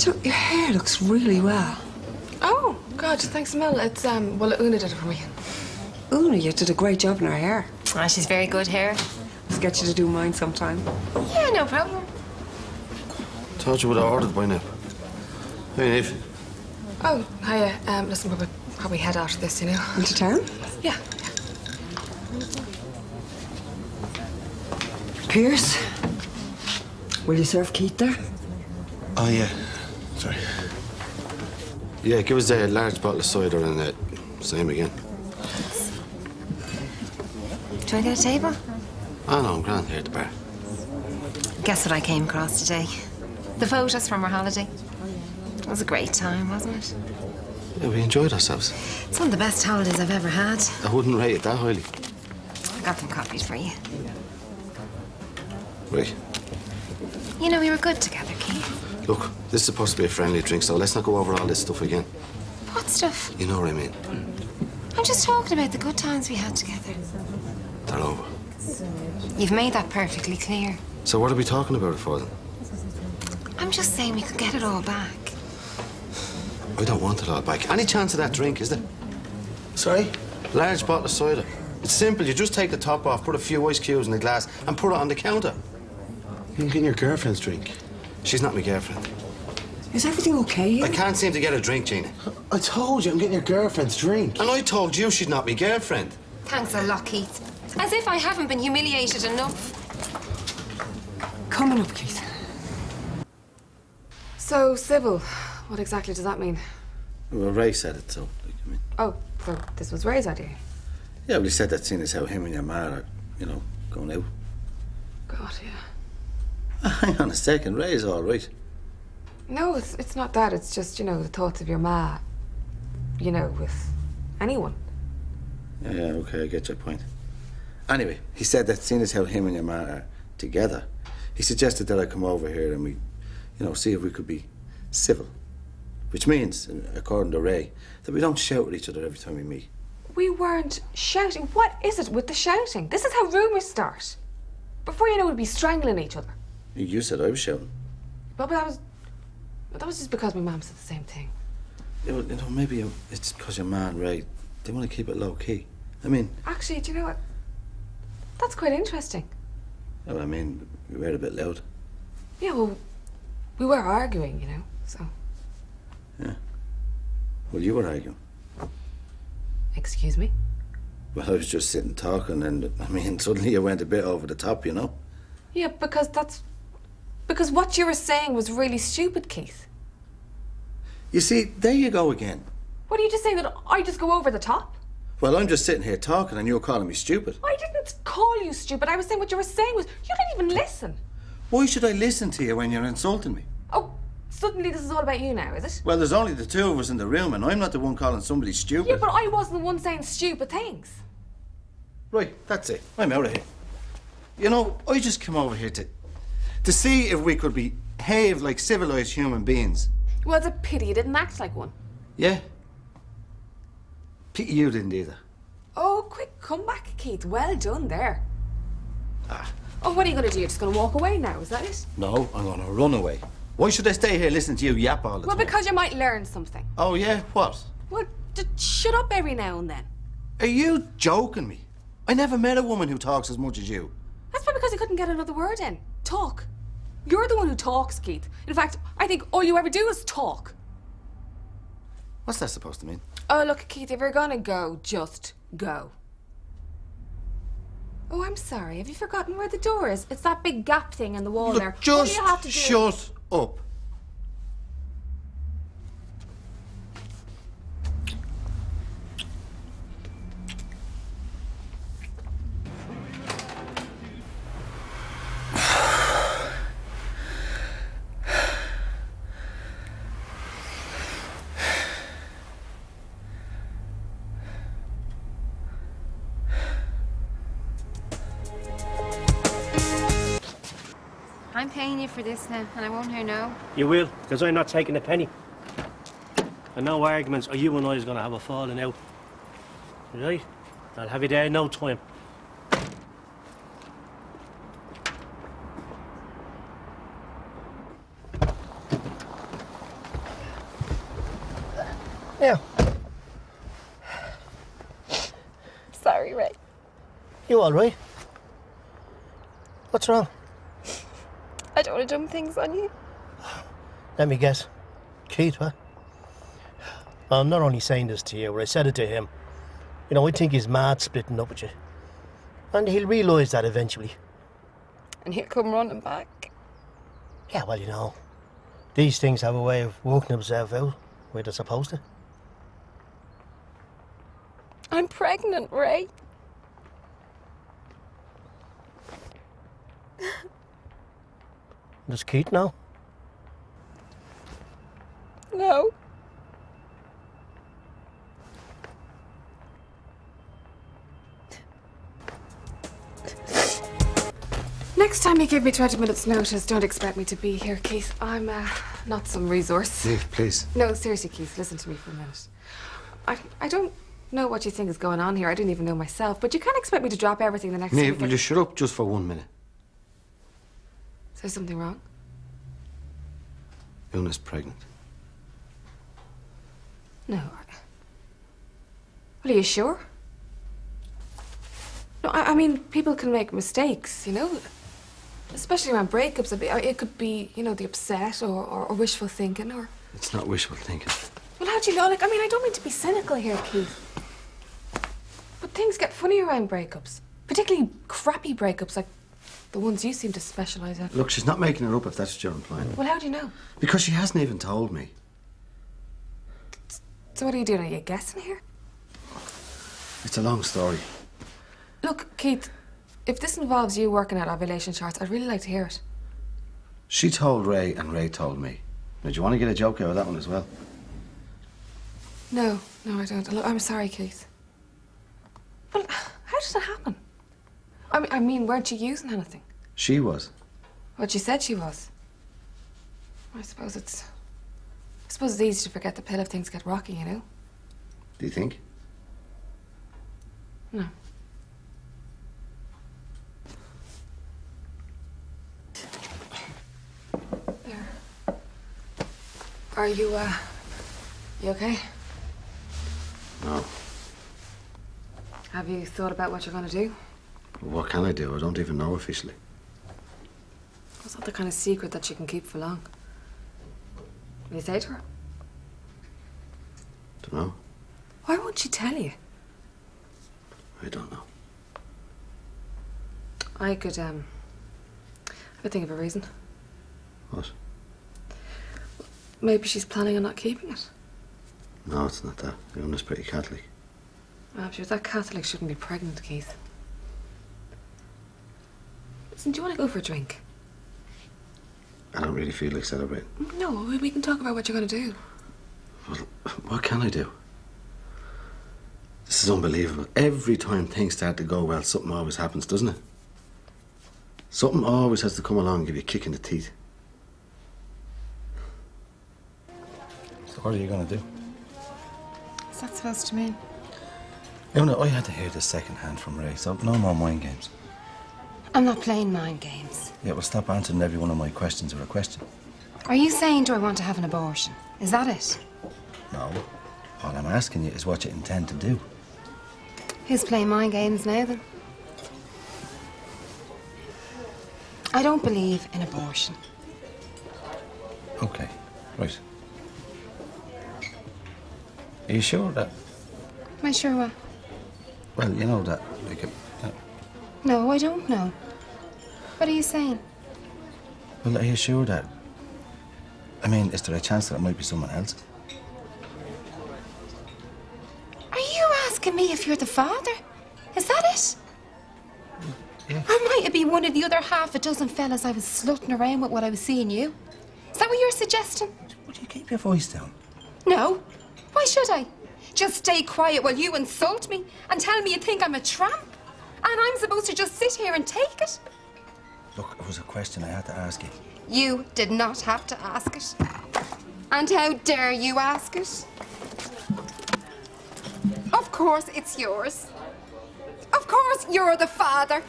Jo, your hair looks really well. Oh, God, thanks a mil. It's, um, well, Una did it for me. Una, you did a great job in her hair. Ah, she's very good hair. Let's get you to do mine sometime. Yeah, no problem. Thought you would have ordered by now. Hey, Niamh. Oh, hiya. Um, listen, we'll probably head out of this, you know. Into town? Yeah. Pierce, will you serve Keith there? Oh, yeah. Sorry. Yeah, give us a large bottle of cider and uh, same again. Do I get a table? Oh, no, I'm grand here at the bar. Guess what I came across today? The photos from our holiday. It was a great time, wasn't it? Yeah, we enjoyed ourselves. It's one of the best holidays I've ever had. I wouldn't rate it that highly. I got them copied for you. Right. You know, we were good together, Keith. Look, this is supposed to be a friendly drink, so let's not go over all this stuff again. What stuff? You know what I mean? I'm just talking about the good times we had together. They're over. You've made that perfectly clear. So what are we talking about it for then? I'm just saying we could get it all back. I don't want it all back. Any chance of that drink, is there? Sorry? Large bottle of cider. It's simple. You just take the top off, put a few ice cubes in the glass, and put it on the counter. You can get your girlfriend's drink. She's not my girlfriend. Is everything okay here? I can't seem to get a drink, Gina. I told you I'm getting your girlfriend's drink. And I told you she's not my girlfriend. Thanks a lot, Keith. As if I haven't been humiliated enough. Coming up, Keith. So, civil. What exactly does that mean? Well, Ray said it, so. Like, I mean, Oh, so this was Ray's idea. yeah, well, he said that seeing as how him and your ma are, you know, going out. God, yeah. Hang on a second, Ray's all right. No, it's, it's not that. It's just, you know, the thoughts of your ma, you know, with anyone. Yeah, yeah, okay, I get your point. Anyway, he said that seeing as how him and your ma are together, he suggested that I come over here and we, you know, see if we could be civil. Which means, according to Ray, that we don't shout at each other every time we meet. We weren't shouting. What is it with the shouting? This is how rumors start. Before you know, it, we'd be strangling each other. You- said I was shouting. But, but that was, but that was just because my mum said the same thing. Yeah, well, you know, maybe um, it's because your man, Ray, they want to keep it low key. I mean, Actually, do you know what? That's quite interesting. well, I mean, we were a bit loud. Yeah, well, we were arguing, you know. So, Yeah. Well, you were arguing. excuse me. Well, I was just sitting talking, and I mean, suddenly you went a bit over the top, you know. Yeah, because that's because what you were saying was really stupid, Keith. You see, there you go again. What are you just saying that I just go over the top? Well, I'm just sitting here talking, and you're calling me stupid. I didn't call you stupid. I was saying what you were saying was you didn't even listen. Why should I listen to you when you're insulting me? Oh, suddenly this is all about you now, is it? Well, there's only the two of us in the room, and I'm not the one calling somebody stupid. Yeah, but I wasn't the one saying stupid things. Right, that's it. I'm out of here. You know, I just came over here to to see if we could behave like civilized human beings. Well, it's a pity you didn't act like one. Yeah. Pity you didn't either. Oh, quick comeback, Keith. Well done there. Ah. Oh, what are you going to do? You're just going to walk away now, is that it? No, I'm gonna run away. Why should I stay here listening to you yap all the Well, time? Well, because you might learn something. Oh yeah, what? Well, just shut up every now and then. Are you joking me? I never met a woman who talks as much as you. That's probably because you couldn't get another word in. Talk. You're the one who talks, Keith. In fact, I think all you ever do is talk. What's that supposed to mean? Oh, look, Keith, if you're gonna go, just go. Oh, I'm sorry. Have you forgotten where the door is? It's that big gap thing in the wall there. Look, All just you have to do. shut up. I'm paying you for this now, and I won't hear no. You will, because I'm not taking a penny. And no arguments, or you and I is going to have a falling out. Right? I'll have you there in no time. Yeah. Sorry, Ray. You all right? What's wrong? I don't want to dump things on you. Let me guess. Keith, huh? I'm not only saying this to you, but I said it to him. You know, I think he's mad splitting up with you. And he'll realise that eventually. And he'll come running back. Yeah, well, you know, these things have a way of working themselves out where they're supposed to. I'm pregnant, Ray. Does Keith know? No. Next time you give me 20 minutes' notice, don't expect me to be here, Keith. I'm uh, not some resource. Niamh, please. No, seriously, Keith, listen to me for a minute. I, I don't know what you think is going on here. I don't even know myself, but you can't expect me to drop everything the next time. Niamh, you will get- you shut up just for one minute? Is there something wrong? Una's pregnant. No. I- Well, are you sure? No, I, I mean, people can make mistakes, you know? Especially around breakups. It It could be, you know, the upset or, or, or wishful thinking or. It's not wishful thinking. Well, how do you know? Like, I mean, I don't mean to be cynical here, Keith. But things get funny around breakups. Particularly crappy breakups like the ones you seem to specialise in. Look, she's not making it up if that's what you're implying. Well, how do you know? Because she hasn't even told me. So what are you doing? Are you guessing here? It's a long story. Look, Keith, if this involves you working out ovulation charts, I'd really like to hear it. She told Ray, and Ray told me. Now, do you want to get a joke out of that one as well? No, no, I don't. Look, I'm sorry, Keith. Well, how did it happen? I mean, I mean, weren't you using anything? She was. What she said she was. I suppose it's. I suppose it's easy to forget the pill if things get rocky, you know? Do you think? No. There. Are you, uh. You okay? No. Have you thought about what you're gonna do? What can I do? I don't even know officially. It's not the kind of secret that you can keep for long. Will you say to her? Don't know. Why won't she tell you? I don't know. I could, um. I could think of a reason. What? Maybe she's planning on not keeping it. No, it's not that. Una's pretty Catholic. I'm sure that Catholic shouldn't be pregnant, Keith. Listen, do you want to go for a drink? I don't really feel like celebrating. No, we- we can talk about what you're going to do. Well, what can I do? This is unbelievable. Every time things start to go well, something always happens, doesn't it? Something always has to come along and give you a kick in the teeth. So what are you going to do? What's that supposed to mean? Una, I had to hear this second hand from Ray, so no more mind games. I'm not playing mind games. Yeah, well, stop answering every one of my questions with a question. Are you saying, do I want to have an abortion? Is that it? No. All I'm asking you is what you intend to do. Who's playing mind games now then? I don't believe in abortion. Okay, right. Are you sure that? Am I sure what? Well, you know that, like, No, I don't know. What are you saying? well, are you sure that? I mean, is there a chance that it might be someone else? Are you asking me if you're the father? Is that it? Yeah. Or might it be one of the other half a dozen fellas I was slutting around with while I was seeing you? Is that what you're suggesting? Would you keep your voice down? No. Why should I? Just stay quiet while you insult me and tell me you think I'm a tramp? And I'm supposed to just sit here and take it? Look, it was a question I had to ask you. You did not have to ask it. And how dare you ask it? Of course it's yours. Of course you're the father.